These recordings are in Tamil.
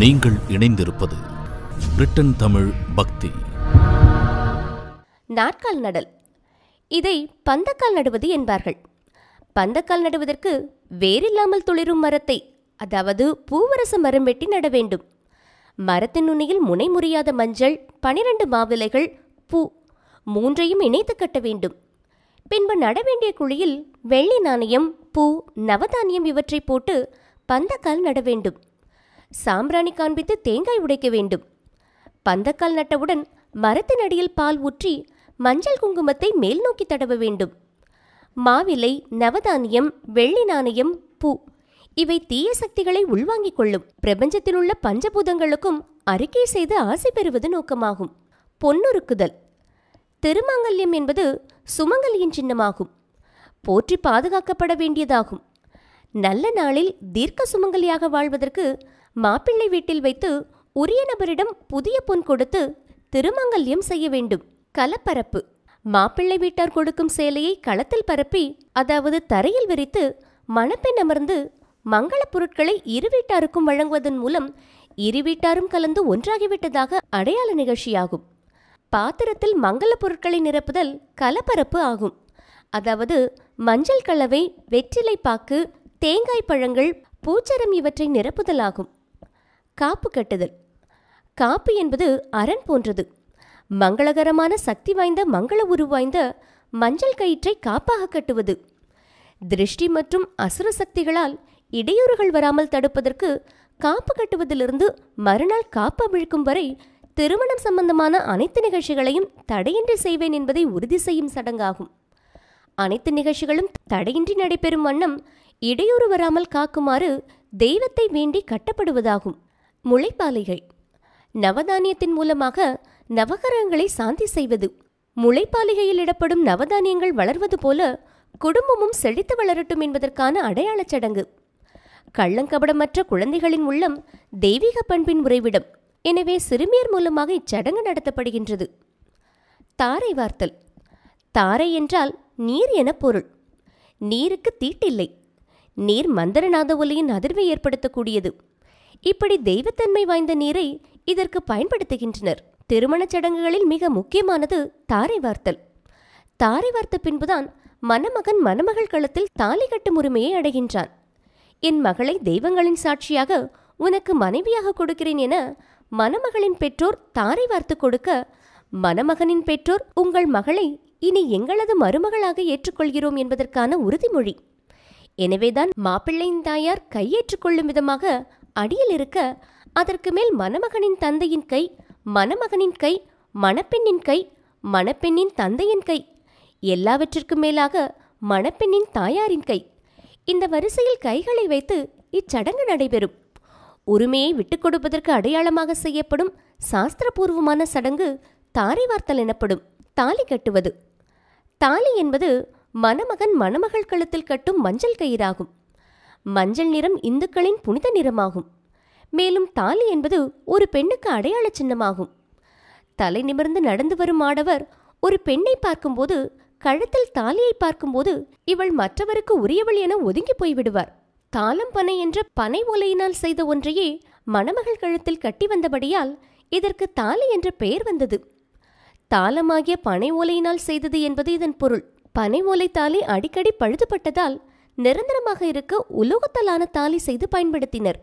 நீங்கள் இணைந்திருப்பது பிரிட்டன் தமிழ் பக்தி. நாட்கால் நடல். இதை பந்தக்கால் நடுவது என்பார்கள். பந்தக்கால் நடுவதற்கு வேறில்லாமல் துளிரும் மரத்தை அதாவது பூவரச மரம் வெட்டி நட வேண்டும். மரத்தின் நுனியில் முனை முறியாத மஞ்சள் பனிரெண்டு மாவிலைகள் பூ மூன்றையும் இணைத்து கட்ட வேண்டும். பின்பு நட வேண்டிய குழியில் வெள்ளி நாணயம் பூ நவதானியம் இவற்றை போட்டு பந்தக்கால் நட வேண்டும். சாம்பிராணி காண்பித்து தேங்காய் உடைக்க வேண்டும். பந்தக்கால் நட்டவுடன் மரத்தின் அடியில் பால் ஊற்றி மஞ்சள் குங்குமத்தை மேல் நோக்கி தடவ வேண்டும். மாவிலை நவதானியம் வெள்ளி நாணயம் பூ இவை தீய சக்திகளை உள்வாங்கிக் கொள்ளும். பிரபஞ்சத்தில் உள்ள பஞ்சபூதங்களுக்கும் அறிக்கை செய்து ஆசை பெறுவது நோக்கமாகும். பொன்னுருக்குதல் திருமாங்கல்யம் என்பது சுமங்கலியின் சின்னமாகும். போற்றி பாதுகாக்கப்பட வேண்டியதாகும். நல்ல நாளில் தீர்க்க சுமங்கலியாக வாழ்வதற்கு மாப்பிள்ளை வீட்டில் வைத்து உரிய நபரிடம் புதிய பொன் கொடுத்து திருமங்கல்யம் செய்ய வேண்டும். கலப்பரப்பு. மாப்பிள்ளை வீட்டார் கொடுக்கும் சேலையை களத்தில் பரப்பி அதாவது தரையில் விரித்து மணப்பெண் அமர்ந்து மங்களப் பொருட்களை இரு வீட்டாருக்கும் வழங்குவதன் மூலம் இரு வீட்டாரும் கலந்து ஒன்றாகிவிட்டதாக அடையாள நிகழ்ச்சியாகும். பாத்திரத்தில் மங்களப் பொருட்களை நிரப்புதல் கலப்பரப்பு ஆகும். அதாவது மஞ்சள் கலவை வெற்றிலை பாக்கு தேங்காய் பழங்கள் பூச்சரம் இவற்றை நிரப்புதலாகும். காப்பு கட்டுதல். காப்பு என்பது அரண் போன்றது. மங்களகரமான சக்தி வாய்ந்த மங்கள உருவாய்ந்த மஞ்சள் கயிற்றை காப்பாக கட்டுவது. திருஷ்டி மற்றும் அசுர சக்திகளால் இடையூறுகள் வராமல் தடுப்பதற்கு காப்பு கட்டுவதிலிருந்து மறுநாள் காப்பு அவிழ்க்கும் வரை திருமணம் சம்பந்தமான அனைத்து நிகழ்ச்சிகளையும் தடையின்றி செய்வேன் என்பதை உறுதி செய்யும் சடங்காகும். அனைத்து நிகழ்ச்சிகளும் தடையின்றி நடைபெறும் வண்ணம் இடையூறு வராமல் காக்குமாறு தெய்வத்தை வேண்டி கட்டப்படுவதாகும். முளைப்பாலைகள். நவதானியத்தின் மூலமாக நவகரங்களை சாந்தி செய்வது. முளைப்பாலிகையில் இடப்படும் நவதானியங்கள் வளர்வது போல குடும்பமும் செழித்து வளரட்டும் என்பதற்கான அடையாளச் சடங்கு. கள்ளங்கபடமற்ற குழந்தைகளின் உள்ளம் தெய்வீக பண்பின் உறைவிடம். எனவே சிறுமியர் மூலமாக இச்சடங்கு நடத்தப்படுகின்றது. தாரை வார்த்தல். தாரை என்றால் நீர் என பொருள். நீருக்கு தீட்டில்லை. நீர் மந்திரநாத ஒலியின் அதிர்வை ஏற்படுத்தக்கூடியது. இப்படி தெய்வத்தன்மை வாய்ந்த நீரை இதற்கு பயன்படுத்துகின்றனர். திருமணச் சடங்குகளில் மிக முக்கியமானது தாரை வார்த்தல். தாரை வார்த்த பின்புதான் மணமகன் மணமகள் களத்தில் தாலி கட்டும் உரிமையை அடைகின்றான். என் மகளை தெய்வங்களின் சாட்சியாக உனக்கு மனைவியாக கொடுக்கிறேன் என மணமகளின் பெற்றோர் தாரை வார்த்து கொடுக்க மணமகனின் பெற்றோர் உங்கள் மகளை இனி எங்களது மருமகளாக ஏற்றுக்கொள்கிறோம் என்பதற்கான உறுதிமொழி. எனவேதான் மாப்பிள்ளையின் தாயார் கையேற்றுக்கொள்ளும் விதமாக அடியில் இருக்க அதற்கு மேல் மணமகனின் தந்தையின் கை மணமகனின் கை மணப்பெண்ணின் கை மணப்பெண்ணின் தந்தையின் கை எல்லாவற்றிற்கும் மேலாக மணப்பெண்ணின் தாயாரின் கை. இந்த வரிசையில் கைகளை வைத்து இச்சடங்கு நடைபெறும். உரிமையை விட்டுக் கொடுப்பதற்கு அடையாளமாக செய்யப்படும் சாஸ்திரபூர்வமான சடங்கு தாரை வார்த்தல் எனப்படும் தாலி கட்டுவது. தாலி என்பது மணமகன் மணமகள் கழுத்தில் கட்டும் மஞ்சள் கயிறாகும். மஞ்சள் நிறம் இந்துக்களின் புனித நிறமாகும். மேலும் தாலி என்பது ஒரு பெண்ணுக்கு அடையாள சின்னமாகும். தலை நிமிர்ந்து நடந்து வரும் ஆடவர் ஒரு பெண்ணை பார்க்கும்போது கழுத்தில் தாலியை பார்க்கும்போது இவள் மற்றவருக்கு உரியவள் என ஒதுங்கி போய்விடுவார். தாளம் பனை என்ற பனை ஓலையினால் செய்த ஒன்றையே மணமகள் கழுத்தில் கட்டி வந்தபடியால் இதற்கு தாலி என்ற பெயர் வந்தது. தாளமாகிய பனை ஓலையினால் செய்தது என்பது இதன் பொருள். பனை ஓலை தாலி அடிக்கடி பழுதுபட்டதால் நிரந்தரமாக இருக்க உலோகத்தாலான தாலி செய்து பயன்படுத்தினர்.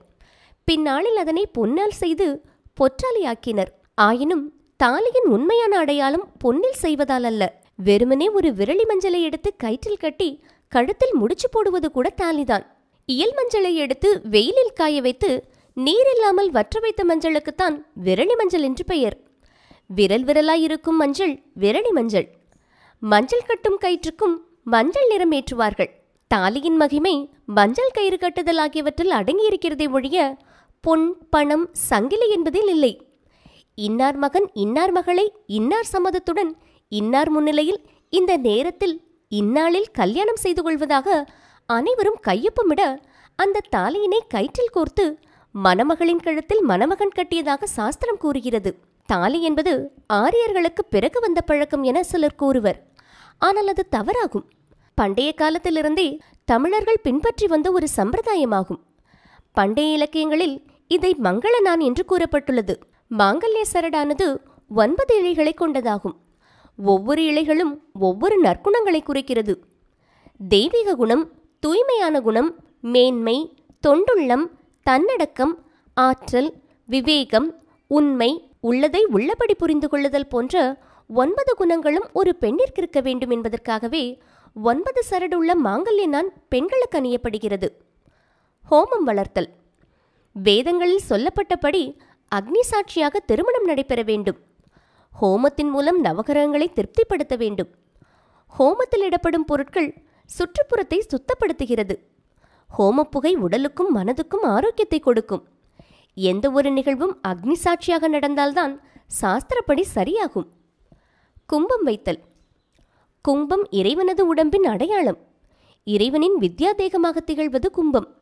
பின்னாளில் அதனை பொன்னால் செய்து பொற்றாலியாக்கினர். ஆயினும் தாலியின் உண்மையான அடையாளம் பொன்னில் செய்வதால் அல்ல. வெறுமனே ஒரு விரலி மஞ்சளை எடுத்து கயிற்றில் கட்டி கழுத்தில் முடிச்சு போடுவது கூட தாலிதான். இயல் மஞ்சளை எடுத்து வெயிலில் காய வைத்து நீரில்லாமல் வற்ற வைத்த மஞ்சளுக்குத்தான் விரலி மஞ்சள் என்று பெயர். விரல் விரலாய் இருக்கும் மஞ்சள் விரலி மஞ்சள். மஞ்சள் கட்டும் கயிற்றுக்கும் மஞ்சள் நிறம் ஏற்றுவார்கள். தாலியின் மகிமை மஞ்சள் கயிறு கட்டுதல் ஆகியவற்றில் அடங்கியிருக்கிறதை ஒழிய பொன் பணம் சங்கிலி என்பதில் இல்லை. இன்னார் மகன் இன்னார் மகளை இன்னார் சம்மதத்துடன் இன்னார் முன்னிலையில் இந்த நேரத்தில் இந்நாளில் கல்யாணம் செய்து கொள்வதாக அனைவரும் கையொப்பமிட அந்த தாலியினை கயிற்றில் கோர்த்து மணமகளின் கழுத்தில் மணமகன் கட்டியதாக சாஸ்திரம் கூறுகிறது. தாலி என்பது ஆரியர்களுக்கு பிறகு வந்த பழக்கம் என சிலர் கூறுவர். ஆனால் அது தவறாகும். பண்டைய காலத்திலிருந்தே தமிழர்கள் பின்பற்றி வந்த ஒரு சம்பிரதாயமாகும். பண்டைய இலக்கியங்களில் இதை மங்களனான் என்று கூறப்பட்டுள்ளது. மாங்கல்ய சரடானது ஒன்பது இழைகளை கொண்டதாகும். ஒவ்வொரு இழைகளும் ஒவ்வொரு நற்குணங்களை குறிக்கிறது. தெய்வீக குணம் தூய்மையான குணம் மேன்மை தொண்டுள்ளம் தன்னடக்கம் ஆற்றல் விவேகம் உண்மை உள்ளதை உள்ளபடி புரிந்து கொள்ளுதல் போன்ற ஒன்பது குணங்களும் ஒரு பெண்ணிற்கு இருக்க வேண்டும் என்பதற்காகவே ஒன்பது சரடுள்ள மாங்கல்யனான் பெண்களுக்கு அணியப்படுகிறது. ஹோமம் வளர்த்தல். வேதங்களில் சொல்லப்பட்டபடி அக்னி சாட்சியாக திருமணம் நடைபெற வேண்டும். ஹோமத்தின் மூலம் நவகிரகங்களை திருப்திப்படுத்த வேண்டும். ஹோமத்தில் இடப்படும் பொருட்கள் சுற்றுப்புறத்தை சுத்தப்படுத்துகிறது. ஹோமப்புகை உடலுக்கும் மனதுக்கும் ஆரோக்கியத்தை கொடுக்கும். எந்த ஒரு நிகழ்வும் அக்னி சாட்சியாக நடந்தால்தான் சாஸ்திரப்படி சரியாகும். கும்பம் வைத்தல். கும்பம் இறைவனது உடம்பின் அடையாளம். இறைவனின் வித்யாதேகமாக திகழ்வது கும்பம்.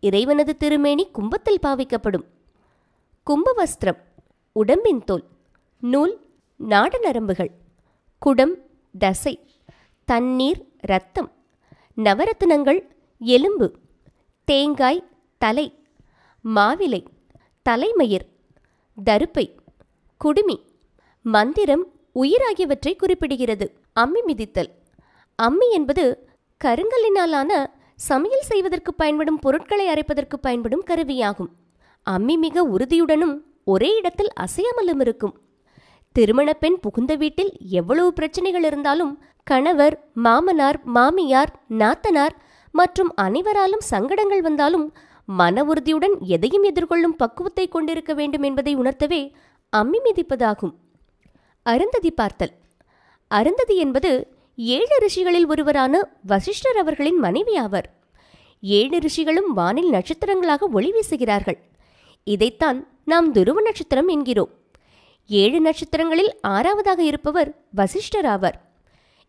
இறைவனது திருமேனி கும்பத்தில் பாவிக்கப்படும். கும்ப வஸ்திரம் உடம்பின் தோல். நூல். நாட நரம்புகள் குடம். தசை. தண்ணீர். இரத்தம். நவரத்தினங்கள் எலும்பு. தேங்காய். தலை. மாவிலை. தலைமயிர் தருப்பை குடுமி மந்திரம் உயிர் ஆகியவற்றை குறிப்பிடுகிறது. அம்மி மிதித்தல். அம்மி என்பது கருங்கல்லினாலான சமையல் செய்வதற்கு பயன்படும் பொருட்களை அரைப்பதற்கு பயன்படும் கருவியாகும். அம்மி மிக உறுதியுடனும் ஒரே இடத்தில் அசையாமலும் இருக்கும். திருமண பெண் புகுந்த வீட்டில் எவ்வளவு பிரச்சனைகள் இருந்தாலும் கணவர் மாமனார் மாமியார் நாத்தனார் மற்றும் அனைவராலும் சங்கடங்கள் வந்தாலும் மன உறுதியுடன் எதையும் எதிர்கொள்ளும் பக்குவத்தை கொண்டிருக்க வேண்டும் என்பதை உணர்த்தவே அம்மி மிதிப்பதாகும். அருந்ததி பார்த்தல். அருந்ததி என்பது ஏழு ரிஷிகளில் ஒருவரான வசிஷ்டர் அவர்களின் மனைவி ஆவர். ஏழு ரிஷிகளும் வானில் நட்சத்திரங்களாக ஒளி வீசுகிறார்கள். இதைத்தான் நாம் துருவ நட்சத்திரம் என்கிறோம். ஏழு நட்சத்திரங்களில் ஆறாவதாக இருப்பவர் வசிஷ்டர் ஆவர்.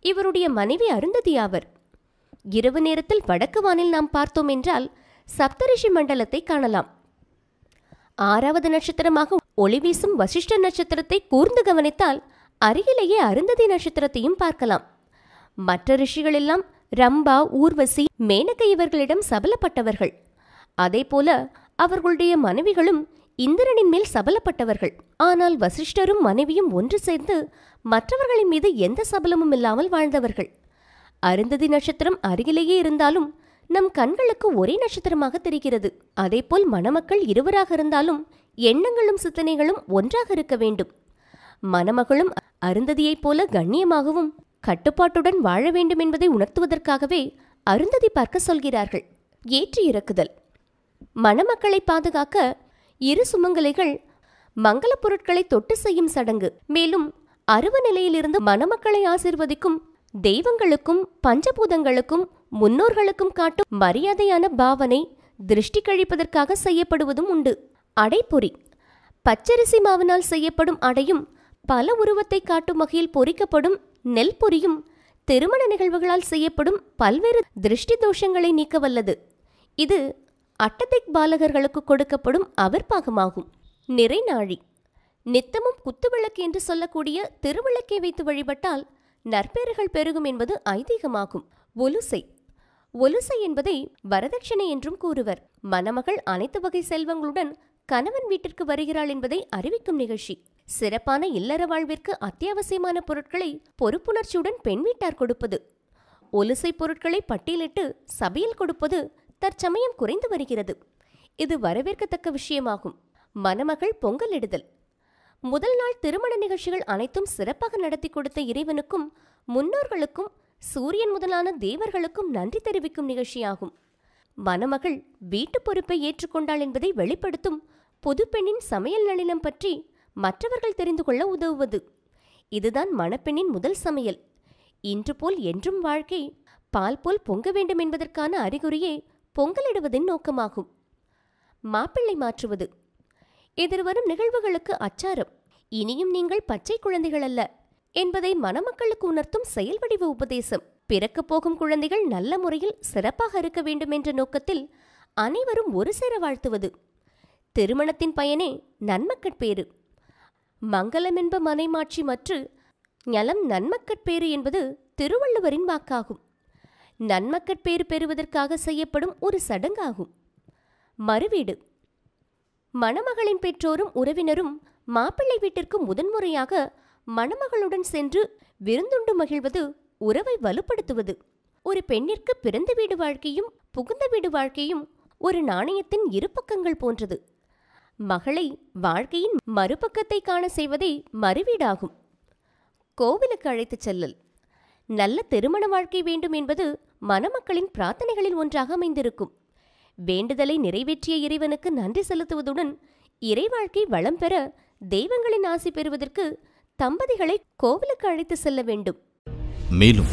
இவருடைய மனைவி அருந்ததி ஆவர். இரவு நேரத்தில் வடக்கு வானில் நாம் பார்த்தோம் என்றால் சப்தரிஷி மண்டலத்தை காணலாம். ஆறாவது நட்சத்திரமாக ஒளி வீசும் வசிஷ்ட நட்சத்திரத்தை கூர்ந்து கவனித்தால் அருகிலேயே அருந்ததி நட்சத்திரத்தையும் பார்க்கலாம். மற்ற ரிஷிகளெல்லாம் ரம்பா ஊர்வசி மேனகை இவர்களிடம் சபலப்பட்டவர்கள். அதேபோல அவர்களுடைய மனைவிகளும் இந்திரனின் மேல் சபலப்பட்டவர்கள். ஆனால் வசிஷ்டரும் மனைவியும் ஒன்று சேர்ந்து மற்றவர்களின் மீது எந்த சபலமும் இல்லாமல் வாழ்ந்தவர்கள். அருந்ததி நட்சத்திரம் அருகிலேயே இருந்தாலும் நம் கண்களுக்கு ஒரே நட்சத்திரமாக தெரிகிறது. அதேபோல் மணமக்கள் இருவராக இருந்தாலும் எண்ணங்களும் சிந்தனைகளும் ஒன்றாக இருக்க வேண்டும். மணமகளும் அருந்ததியைப் போல கண்ணியமாகவும் கட்டுப்பாட்டுடன் வாழ வேண்டும் என்பதை உணர்த்துவதற்காகவே அருந்ததி பார்க்க சொல்கிறார்கள். ஏற்றி இறக்குதல். மணமக்களை பாதுகாக்க இரு சுமங்கலைகள் மங்களப் பொருட்களை தொட்டு செய்யும் சடங்கு. மேலும் அருவ நிலையிலிருந்து மணமக்களை ஆசிர்வதிக்கும் தெய்வங்களுக்கும் பஞ்சபூதங்களுக்கும் முன்னோர்களுக்கும் காட்டும் மரியாதையான பாவனை திருஷ்டி கழிப்பதற்காக செய்யப்படுவதும் உண்டு. அடைப்பொறி பச்சரிசி மாவினால் செய்யப்படும் அடையும் பல உருவத்தை காட்டும் வகையில் பொறிக்கப்படும் நெல் பொரியும் திருமண நிகழ்வுகளால் செய்யப்படும் பல்வேறு திருஷ்டி தோஷங்களை நீக்க வல்லது இது அட்டதிக் பாலகர்களுக்கு கொடுக்கப்படும் அவிர்பாகமாகும் நிறைநாழி. நித்தமும் குத்துவிளக்கு என்று சொல்லக்கூடிய திருவிளக்கை வைத்து வழிபட்டால் நற்பேறுகள் பெருகும் என்பது ஐதீகமாகும். ஒலுசை. ஒலுசை என்பதை வரதட்சணை என்றும் கூறுவர். மணமகள் அனைத்து வகை செல்வங்களுடன் கணவன் வீட்டிற்கு வருகிறாள் என்பதை அறிவிக்கும் நிகழ்ச்சி. சிறப்பான இல்லற வாழ்விற்கு அத்தியாவசியமான பொருட்களை பொறுப்புணர்ச்சியுடன் பெண் வீட்டார் கொடுப்பது. ஒலுசை பொருட்களை பட்டியலிட்டு சபையில் கொடுப்பது தற்சமயம் குறைந்து வருகிறது. இது வரவேற்கத்தக்க விஷயமாகும். மணமகள் பொங்கலிடுதல் முதல் நாள் திருமண நிகழ்ச்சிகள் அனைத்தும் சிறப்பாக நடத்தி கொடுத்த இறைவனுக்கும் முன்னோர்களுக்கும் சூரியன் முதலான தேவர்களுக்கும் நன்றி தெரிவிக்கும் நிகழ்ச்சியாகும். மணமகள் வீட்டு பொறுப்பை ஏற்றுக்கொண்டாள் என்பதை வெளிப்படுத்தும் பொதுப்பெண்ணின் சமையல் நளினம் பற்றி மற்றவர்கள் தெரிந்து கொள்ள உதவுவது. இதுதான் மணப்பெண்ணின் முதல் சமையல். இன்று போல் என்றும் வாழ்க்கை பால் போல் பொங்க வேண்டும் என்பதற்கான அறிகுறியே பொங்கலிடுவதின் நோக்கமாகும். மாப்பிள்ளை மாற்றுவது. எதிர்வரும் நிகழ்வுகளுக்கு அச்சாரம். இனியும் நீங்கள் பச்சை குழந்தைகள் அல்ல. என்பதை மணமக்களுக்கு உணர்த்தும் செயல் வடிவ உபதேசம். பிறக்கப் போகும் குழந்தைகள் நல்ல முறையில் சிறப்பாக இருக்க வேண்டும் என்ற நோக்கத்தில் அனைவரும் ஒரு சேர வாழ்த்துவது. திருமணத்தின் பயனே நன்மக்கட்பேறு மங்களம் என்ப மனைமாட்சி மற்று ஞலம் நன்மக்கட்பேறு என்பது திருவள்ளுவரின் வாக்காகும். நன்மக்கட்பேறு பெறுவதற்காக செய்யப்படும் ஒரு சடங்காகும். மறுவீடு. மணமகளின் பெற்றோரும் உறவினரும் மாப்பிள்ளை வீட்டிற்கு முதன்முறையாக மணமகளுடன் சென்று விருந்துண்டு மகிழ்வது உறவை வலுப்படுத்துவது. ஒரு பெண்ணிற்கு பிறந்த வீடு வாழ்க்கையும் புகுந்த வீடு வாழ்க்கையும் ஒரு நாணயத்தின் இரு பக்கங்கள் போன்றது. மகளை வாழ்க்கையின் மறுபக்கத்தை காண செய்வதே மறுவீடாகும். கோவிலுக்கு அழைத்துச் செல்லல். நல்ல திருமண வாழ்க்கை வேண்டும் என்பது மணமக்களின் பிரார்த்தனைகளில் ஒன்றாக அமைந்திருக்கும். வேண்டுதலை நிறைவேற்றிய இறைவனுக்கு நன்றி செலுத்துவதுடன் இறை வாழ்க்கை வளம் பெற தெய்வங்களின் ஆசி பெறுவதற்கு தம்பதிகளை கோவிலுக்கு அழைத்து செல்ல வேண்டும். மேலும்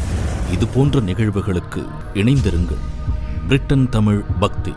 இது போன்ற நிகழ்வுகளுக்கு இணைந்திருங்கள். பிரிட்டன் தமிழ் பக்தி.